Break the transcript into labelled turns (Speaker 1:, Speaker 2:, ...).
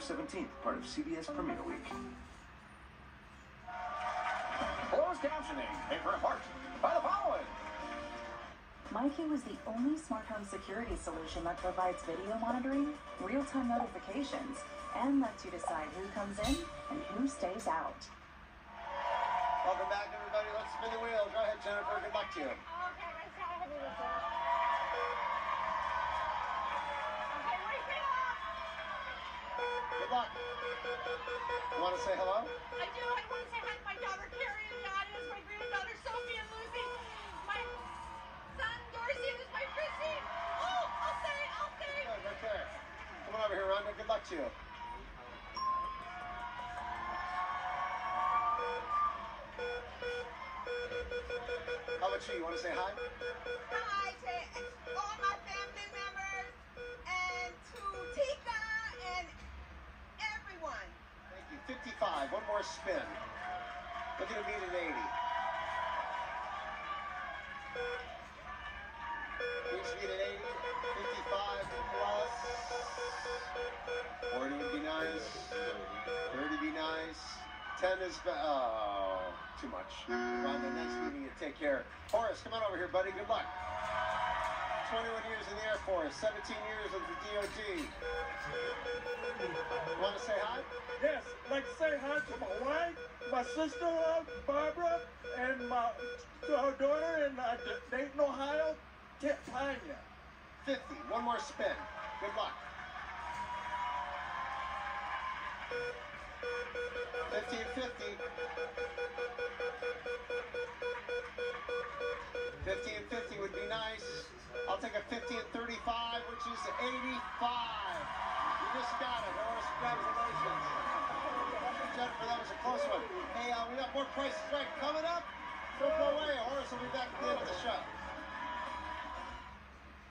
Speaker 1: September 17th, part of CBS Premiere Week.
Speaker 2: Closed captioning, paper apart by the following.
Speaker 3: Mikey was the only smart home security solution that provides video monitoring, real-time notifications, and lets you decide who comes in and who stays out.
Speaker 4: Welcome back, everybody. Let's spin the wheel. Go ahead, Jennifer. Good luck to you.
Speaker 5: Okay,
Speaker 4: Good luck. You want to say hello?
Speaker 5: I do. I want to say hi to my daughter Carrie and Giannis, my granddaughter Sophie and Lucy, my son Dorsey, and my Chrissy. Oh, I'll say, I'll say.
Speaker 4: Good, right there. Come on over here, Rhonda. Good luck to you. How about you? You want to say hi?
Speaker 5: Hi to all my family members
Speaker 4: 55. One more spin. Looking to beat an 80. Needs to beat an 80. 55 plus. 40 would be nice. 30 would be nice. 10 is. Oh, too much. Rhonda, nice meeting you. Take care. Horace, come on over here, buddy. Good luck. 21 years in the Air Force, 17 years with the DOD. Want to say hi?
Speaker 6: Yes, I'd like to say hi to my wife, my sister-in-law, Barbara, and my to our daughter in uh, Dayton, Ohio, Kit Panya.
Speaker 4: 50. One more spin. Good luck. 50 and 50. 50 and 50 would be nice. I'll take a 50 and 35, which is 85. You just got it. Horace, congratulations. Jennifer, that was a close one. Hey, uh, we got more prices right coming up. Don't go away. Horace